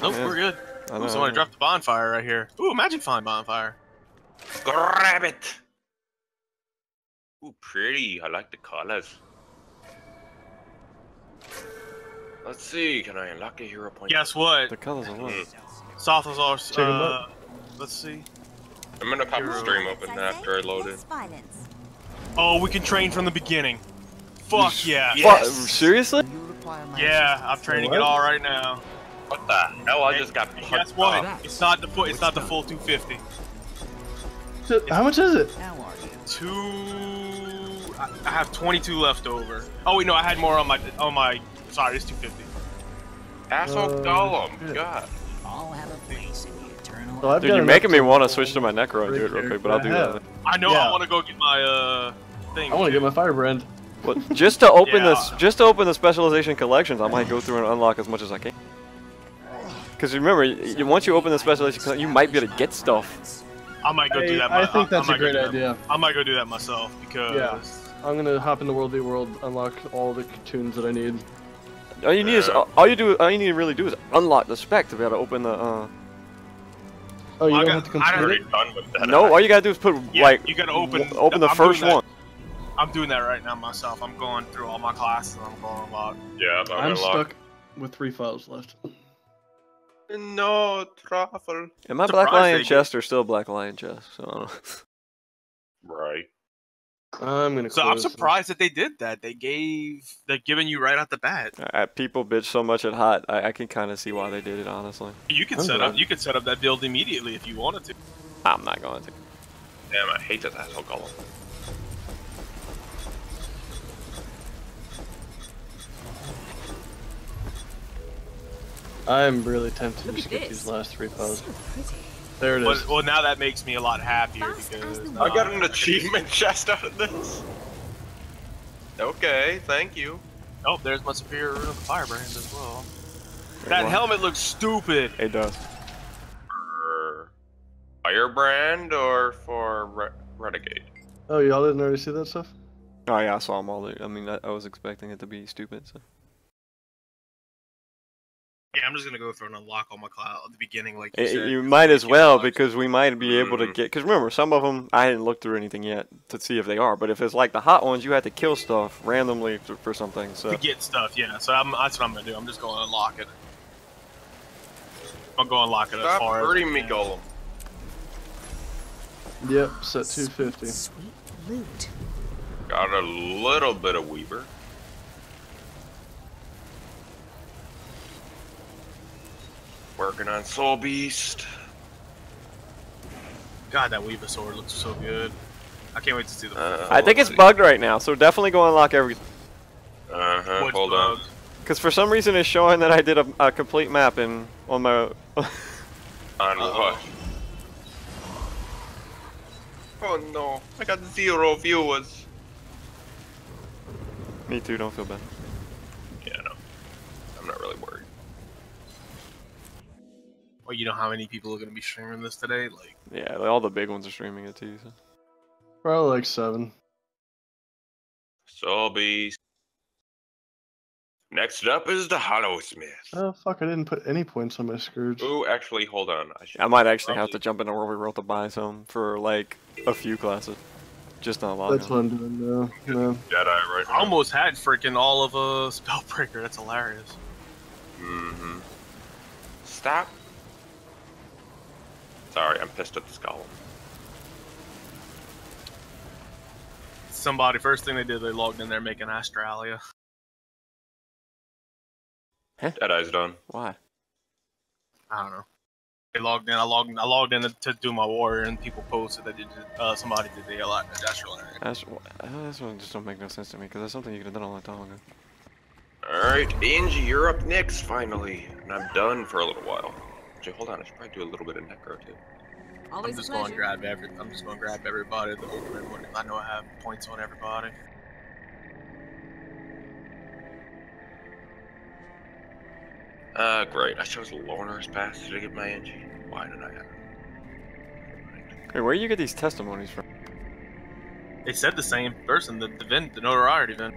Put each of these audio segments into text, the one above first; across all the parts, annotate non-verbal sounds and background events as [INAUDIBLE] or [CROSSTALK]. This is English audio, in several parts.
Nope, Yeah. we're good. I Ooh, know. somebody dropped the bonfire right here. Ooh, magic fine bonfire. Grab it! Ooh, pretty. I like the colors. Let's see, can I unlock a hero point? Guess what? The colors are what? Sothazar, Check 'em uh, let's see. I'm gonna pop the stream open after I load it. Oh, we can train from the beginning. Fuck yeah. Yeah. Fuck, seriously? You require my Yeah, I'm training What? it all right now. What the hell? I just got punched guess what? off. It's not the full. It's not the full 250. So, How much is it? How are you? Two. I I have 22 left over. Oh wait, no, I had more on my on my. Sorry, it's 250. Asshole Uh, Golem. shit. God. All have a place in the eternal. Well, Dude, you're making me want to switch to my Necro and do it real quick, but I'll do I that. I know. Yeah. I want to go get my uh thing. I want to get my firebrand. But just to open Yeah. this, just to open the specialization collections, I might go through and unlock as much as I can. Because remember, y- once you open the specialization, collection, you might be able to get stuff. I might go do that. I, I think that's I a great do that. idea. I might go do that myself because. Yeah. I'm gonna hop into World v World, unlock all the tunes that I need. All you need is all you do. All you need to really do is unlock the spec to be able to open the. Uh, Oh, you I don't got- have to I complete Already it? done with that. no, all you gotta do is put Yeah, like you gotta open- open the I'm first that. one. I'm doing that right now myself. I'm going through all my classes. and I'm going a lot. Yeah, I'm, I'm unlocked. stuck with three files left. No truffle. And my Black Lion they chest are still Black Lion chest. So I don't know. [LAUGHS] Right. I'm gonna. So I'm close this. surprised that they did that. They gave they're giving you right out the bat. Uh, people bitch so much at hot. I, I can kind of see why they did it. Honestly, You can I'm set up you can set up that build immediately if you wanted to. I'm not going to. Damn, I hate this asshole Golem. I'm really tempted to Look just at this. these last three files. So. There it is. Well, well, now that makes me a lot happier Fast because the I got an achievement [LAUGHS] chest out of this. Okay, thank you. Oh, there's my superior rune of the firebrand as well. That Wow. helmet looks stupid. It does. For Firebrand or for Re- Renegade? Oh, y'all didn't already see that stuff? Oh yeah, I saw them all. I mean, I, I was expecting it to be stupid. So. Yeah, I'm just gonna go through and unlock all my cloud at the beginning, like Eh, you said. you 'cause might as well because we might be able to Mhm. get. Because remember, some of them I hadn't looked through anything yet to see if they are. But if it's like the hot ones, you have to kill stuff randomly for, for something. So to get stuff. Yeah, so I'm, that's what I'm gonna do. I'm just gonna unlock it. I'll go unlock it as Stop far as hurting I me, can. Golem. Yep, set 250. Sweet loot. Got a little bit of Weaver. Working on Soul Beast. God, that Weaver sword looks so good. I can't wait to see the. Uh, I think it's bugged right now. So definitely go unlock everything. Uh huh. What's Hold on. Because for some reason it's showing that I did a, a complete map in on my. [LAUGHS] On Uh-oh. what? Oh no, I got zero viewers. Me too. Don't feel bad. Yeah, no. I'm not really worried. Well, you know how many people are gonna be streaming this today? Like, Yeah, all the big ones are streaming it too. So. Probably like seven. Soul Beast. Next up is the Holosmith. Oh, fuck, I didn't put any points on my Scourge. Ooh, actually, hold on. I, should I might actually have to jump into where we wrote to buy some for like a few classes. Just not a lot. That's what I'm doing now. No. Jedi right I almost had freaking all of a spellbreaker. That's hilarious. Mm-hmm. Stop. Sorry, I'm pissed at this skull. Somebody first thing they did, they logged in there making Australia. Astralaria. Jedi's done. Why? I don't know. They logged in. I logged. I logged in to, to do my warrior, and people posted that they did. Uh, somebody did the Eli- Astralaria. That's uh, that's one just don't make no sense to me because that's something you could have done a long time ago. Alright, Engie, you're up next, finally. And I'm done for a little while. Actually, hold on, I should probably do a little bit of Necro, too. I'm just going to grab every. I'm just going to grab everybody. The open everyone. I know I have points on everybody. Uh, great. I chose Lornar's Pass to get my Engie. Why did I have it? Hey, where do you get these testimonies from? They said the same person. The the, vin, the notoriety vin.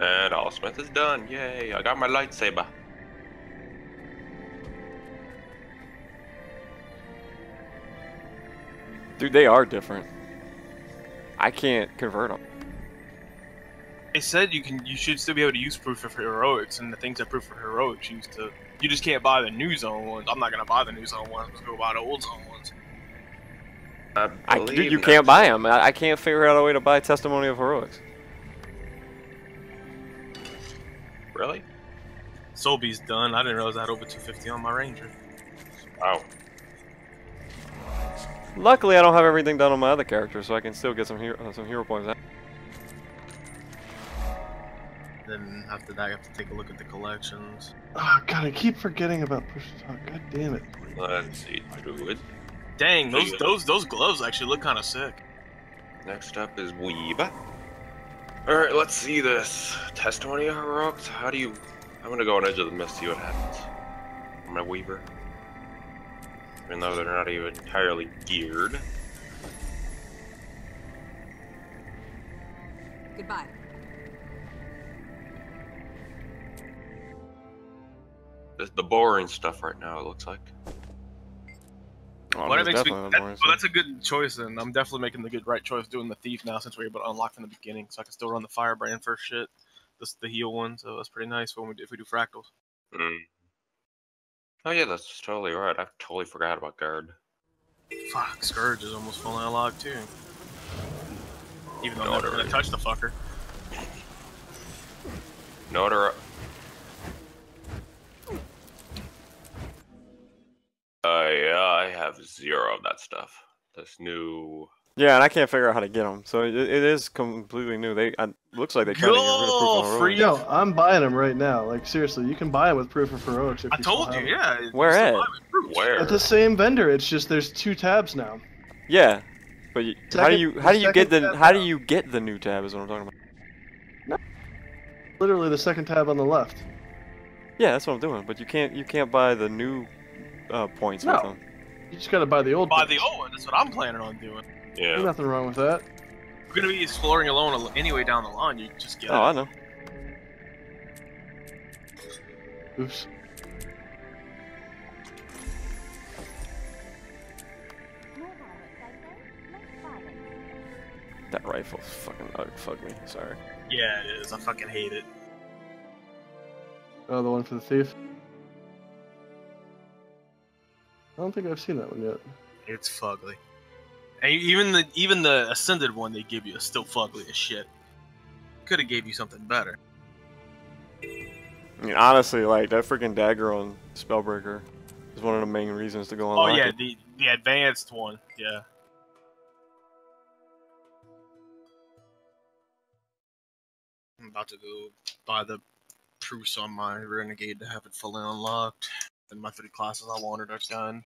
And Holosmith is done. Yay! I got my lightsaber. Dude, they are different. I can't convert them. They said you can, you should still be able to use proof of heroics, and the things that proof for heroics used to. You just can't buy the new zone ones. I'm not gonna buy the new zone ones. Let's go buy the old zone ones. I I, believe dude, you can't buy them. I, I can't figure out a way to buy Testimony of Heroics. Really? Sobeys done. I didn't realize I had over 250 on my Ranger. Wow. Luckily, I don't have everything done on my other character, so I can still get some hero, uh, some hero points. out. Then after that, I have to take a look at the collections. Oh god, I keep forgetting about push to talk. God damn it. Let's see through it. Dang, those those those gloves actually look kind of sick. Next up is Weeba. Alright, let's see this. Testimony of Heroics? How do you... I'm gonna go on Edge of the Mist, see what happens. For my Weaver. Even though they're not even entirely geared. Goodbye. This is the boring stuff right now, it looks like. Well, that makes me, that, well, that's a good choice, and I'm definitely making the good right choice doing the thief now since we're able to unlock from the beginning, so I can still run the firebrand first shit. This the heal one, so that's pretty nice when we do, if we do fractals. Hmm. Oh yeah, that's totally right. I totally forgot about guard. Fuck, Scourge is almost fully unlocked too. Even though I'm never gonna touch the fucker. No have zero of that stuff. This new. Yeah, and I can't figure out how to get them, so it, it is completely new. They uh, looks like they tried to get rid of proof of Heroics. free- Yo, I'm buying them right now. Like seriously, you can buy them with proof of heroics. If I you still told you, have 'em. yeah. Where at? proof. Where? At the same vendor. It's just there's two tabs now. Yeah, but you, how do you how do you get the tab how do you get the new tab? Is what I'm talking about. No. Literally the second tab on the left. Yeah, that's what I'm doing. But you can't you can't buy the new uh, points with them. You just gotta buy the old. Buy ones. the old one. That's what I'm planning on doing. Yeah. There's nothing wrong with that. We're gonna be exploring alone anyway down the line. You just get Oh, I know. Oops. That rifle fucking oh fuck me. Sorry. Yeah, it is. I fucking hate it. Oh, the one for the thief. I don't think I've seen that one yet. It's fugly. And even the even the ascended one they give you is still fugly as shit. Could have gave you something better. I mean, honestly, like that freaking dagger on Spellbreaker is one of the main reasons to go Oh yeah, it. the the advanced one. Yeah. I'm about to go buy the truce on my renegade to have it fully unlocked. And my three classes I wanted are done.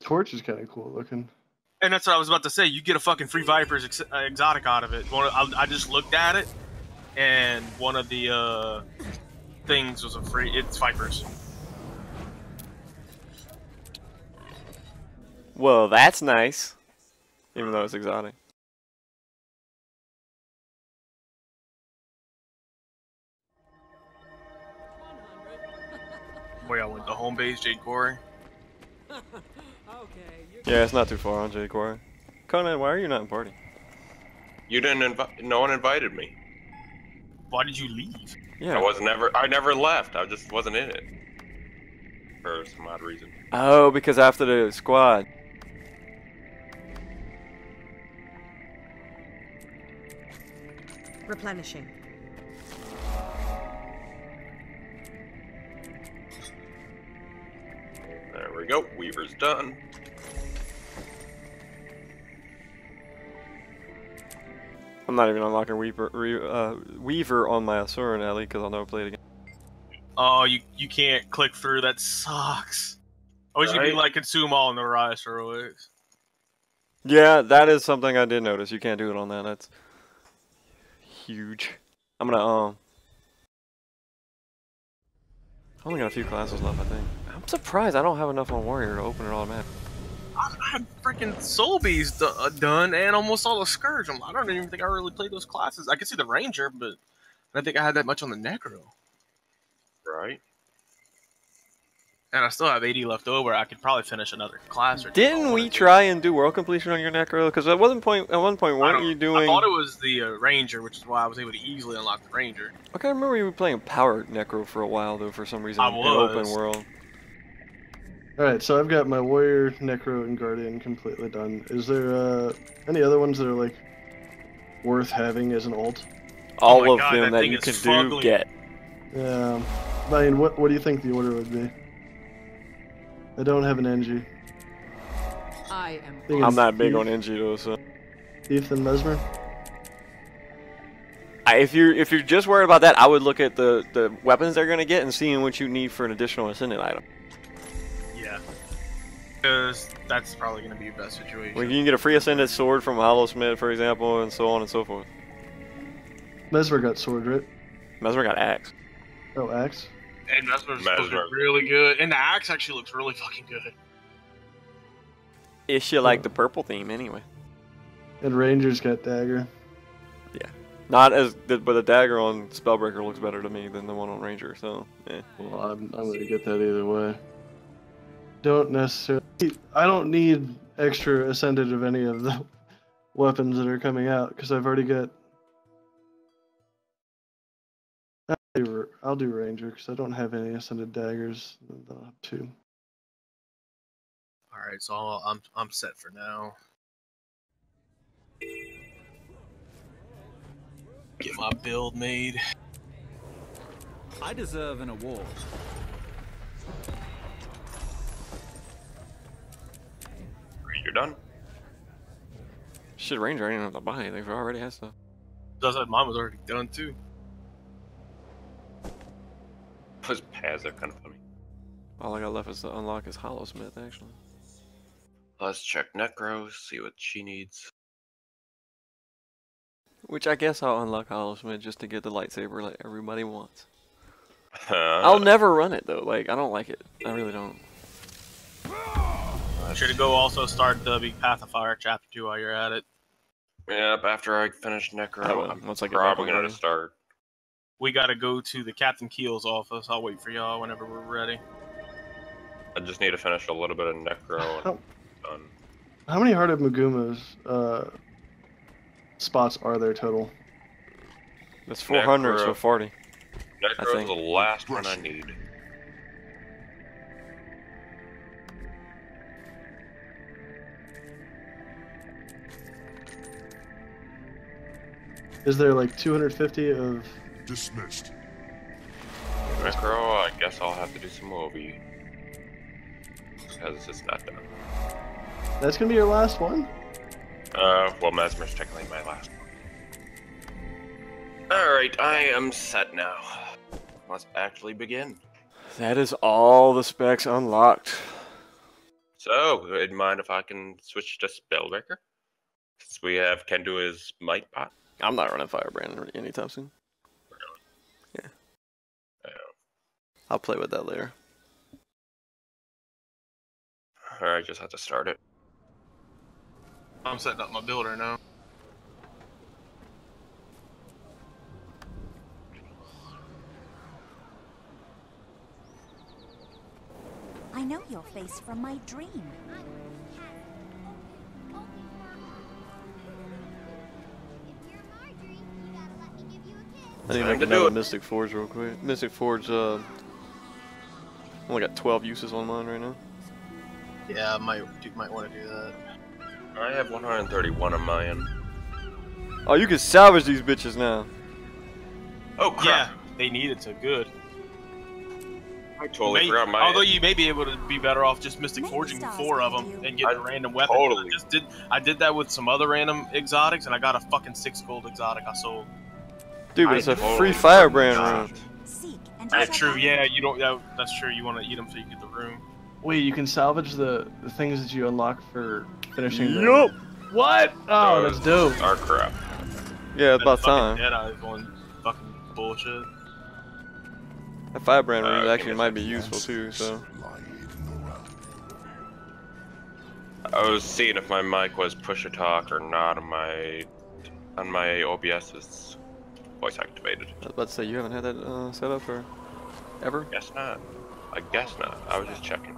Torch is kind of cool looking. And that's what I was about to say. You get a fucking free Vipers ex- uh, exotic out of it. One, I, I just looked at it, and one of the uh, things was a free. It's Vipers. Well, that's nice. Even though it's exotic. Where I went to home base, Jade Quarry. [LAUGHS] Yeah, it's not too far on Jade Quarry. Conan, why are you not in party? You didn't invite. No one invited me. Why did you leave? Yeah. I was never. I never left. I just wasn't in it. For some odd reason. Oh, because after the squad. Replenishing. We go. Weaver's done. I'm not even unlocking Weaver, re, uh, Weaver on my Asuran Ellie because I'll never play it again. Oh, you you can't click through. That sucks. I wish you could like consume all in the rise heroics. Yeah, that is something I did notice. You can't do it on that. That's huge. I'm gonna um. I only got a few classes left, I think. I'm surprised I don't have enough on Warrior to open it automatically. I, I had freaking Soul Beast uh, done and almost all the Scourge. I'm- I don't even think I really played those classes. I could see the Ranger, but I think I had that much on the Necro. Right? And I still have 80 left over. I could probably finish another class or two. Didn't we try and do world completion on your Necro? Because at one point, at one point, I weren't don't- you I thought it was the uh, Ranger, which is why I was able to easily unlock the Ranger. Okay, I remember you were playing Power Necro for a while though. For some reason, I in open world. Alright, so I've got my Warrior, Necro, and Guardian completely done. Is there uh, any other ones that are like worth having as an alt? All my of God, them that that you is can do fugly. get. Yeah. I mean, what what do you think the order would be? I don't have an NG. I am. Think I'm not big Thief- on NG though, so. Thief and Mesmer. I, if you're if you're just worried about that, I would look at the the weapons they're gonna get and seeing what you need for an additional ascendant item. Yeah. Because that's probably going to be your best situation. Like you can get a free ascendant sword from Holosmith, for example, and so on and so forth. Mesmer got sword, right? Mesmer got axe. Oh, axe. and that's what's supposed to Mesmer. really good. And the axe actually looks really fucking good. If you like the purple theme, anyway. And Rangers got dagger. Yeah. Not as, but the dagger on Spellbreaker looks better to me than the one on Ranger. So, eh. Well, I'm, I'm gonna get that either way. Don't necessarily. I don't need extra ascended of any of the [LAUGHS] weapons that are coming out because I've already got. I'll do, I'll do Ranger because I don't have any ascended daggers. I don't have two. All right, so I'll- I'm I'm set for now. Get my build made. I deserve an award. You're done? shit, Ranger I didn't have to buy anything. for already had stuff. Does that mine was already done too. [LAUGHS] Those pads are kind of funny? All I got left is to unlock his Holosmith, actually. Let's check Necro, see what she needs. Which I guess I'll unlock Holosmith just to get the lightsaber like everybody wants. [LAUGHS] I'll never run it though. Like I don't like it. I really don't. Should have go also start the Big Path of Fire chapter two while you're at it. Yep, after I finish Necro, will, I'm once I get probably gonna start. We got to go to the Captain Kiel's office. I'll wait for y'all whenever we're ready. I just need to finish a little bit of Necro and How, done. how many Heart of Maguuma's uh, spots are there total? That's 400, so Necro. 40. Necro's think- the last one I need. Is there like 250 of? Dismissed. Necro, I guess I'll have to do some Obi. Because it's not done. That's gonna be your last one. Uh, well, Mesmer's technically my last one. Alright, I am set now. Let's actually begin. That is all the specs unlocked. So, would you mind if I can switch to Spellbreaker? Since we have can do might pot. I'm not running Firebrand anytime soon. Yeah. Yeah. I'll play with that later. Alright, just have to start it. I'm setting up my builder now. I know your face from my dream. I need to Time make do another. Mystic Forge real quick. Mystic Forge, uh, only got 12 uses on mine right now. Yeah, I might you might want to do that. I have 131 on my end. Oh, you can salvage these bitches now. Oh crap! Yeah, they need it to good. I totally May- forgot my. although you may be able to be better off just Mystic Many Forging four of them do. and getting I a random weapon. totally- I just did. I did that with some other random exotics, and I got a fucking six gold exotic I sold. Dude, but it's a totally free Firebrand forgot. rune. That's true. Yeah, you don't. Yeah, that's true. You want to eat them so you get the room. Wait, you can salvage the, the things that you unlock for finishing. the- Yup. What? Oh, that's dope. Our crap. Yeah, it's about That fucking time. Dead Eye going fucking bullshit. That Firebrand Uh, rune give actually might be useful too, so. I was seeing if my mic was push to talk or not on my on my OBS's. Voice activated. I was about to say you haven't had that uh, set up for ever. Guess not. I guess not. I was just checking.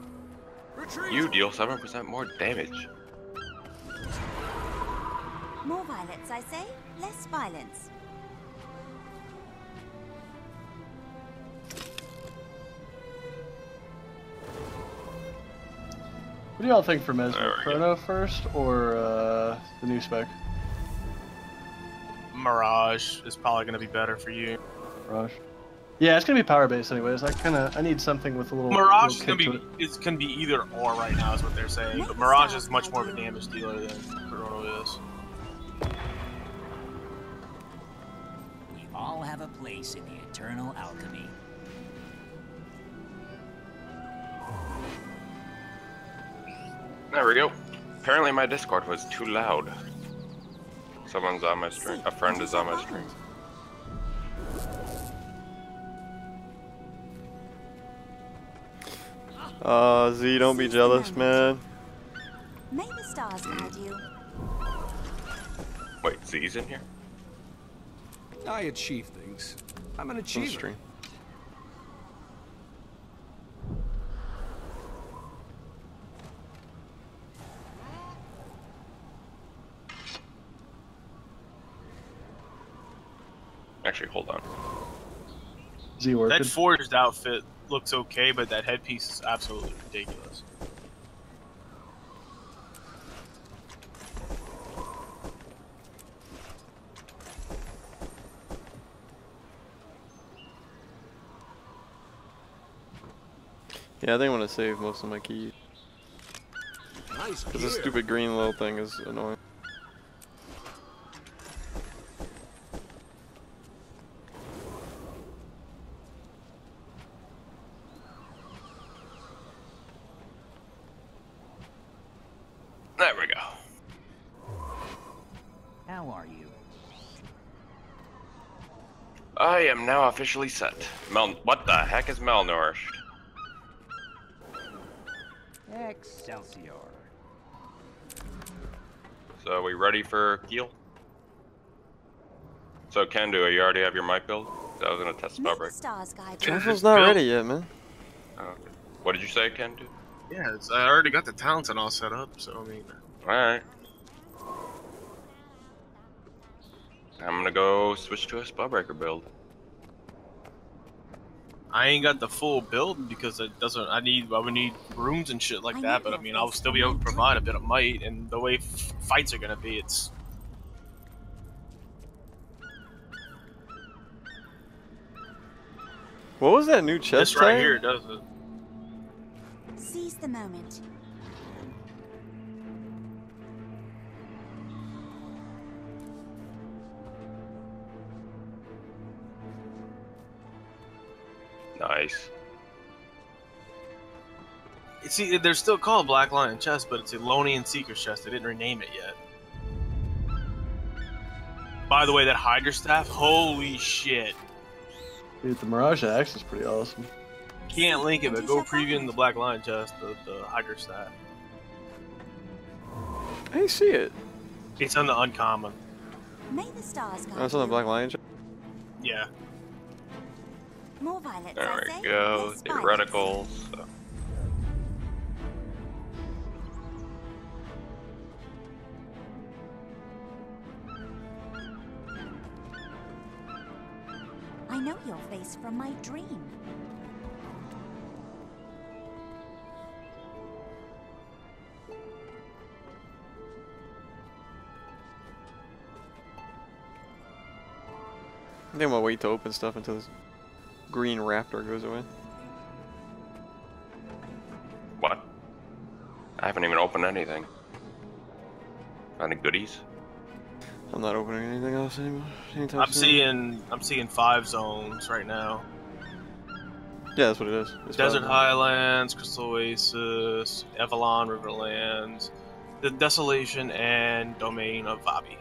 Retreat! You deal 7% more damage. More violence, I say. Less violence. What do y'all think for Mesmer? There we go. Chrono first or uh, the new spec? Mirage is probably gonna be better for you. Mirage. Yeah, it's gonna be power based anyways. I kind of I need something with a little. Mirage is little gonna be to it. it's gonna be either or right now is what they're saying. But Mirage is much more of a damage dealer than Chrono is. We all have a place in the eternal alchemy. There we go. Apparently my Discord was too loud. Someone's on my stream. A friend is on my stream. Uh, Z, don't be jealous, man. May the stars guide you. Wait, Z's in here? I achieve things. I'm an On the achiever. Actually, hold on. Z working. That forged outfit looks okay, but that headpiece is absolutely ridiculous. Yeah, I think I'm gonna save most of my keys. Nice Cause this stupid green little thing is annoying. There we go. How are you? I am now officially set. Mal- what the heck is malnourished? Excelsior. So are we ready for Kiel? So Kendo, you already have your mic build? I was gonna test May the Spellbreak. stars guide you. Not built. ready yet, man. Oh, okay. What did you say, Kendo? Yeah, it's, I already got the talents and all set up, so I mean, Alright. I'm gonna go switch to a Spellbreaker build. I ain't got the full build because it doesn't. I need. I would need runes and shit like I that. But I mean, I'll still be able to provide a bit of might, and the way f- fights are gonna be, it's What was that new chest this right tag? here does it. Seize the moment. Nice. See, they're still called Black Lion chest, but it's Elonian Seeker's chest. They didn't rename it yet. By the way, that Hydra staff, holy shit! Dude, the Mirage Axe is pretty awesome. Can't link it, but go previewing the Black Lion chest, the, the Hydra staff. I see it. It's on the uncommon. May the stars guide Oh, it's on the. Black Lion chest. Yeah. More violence, There we say. go. Less violence. Theoreticals. So. I know your face from my dream. I think I'm gonna wait to open stuff until this green raptor goes away. What? I haven't even opened anything. Any goodies? I'm not opening anything else anymore. Anytime I'm soon. seeing I'm seeing five zones right now. Yeah, that's what it is. It's Desert fine. Highlands, Crystal Oasis, Elon Riverlands, the Desolation, and Domain of Vabbi.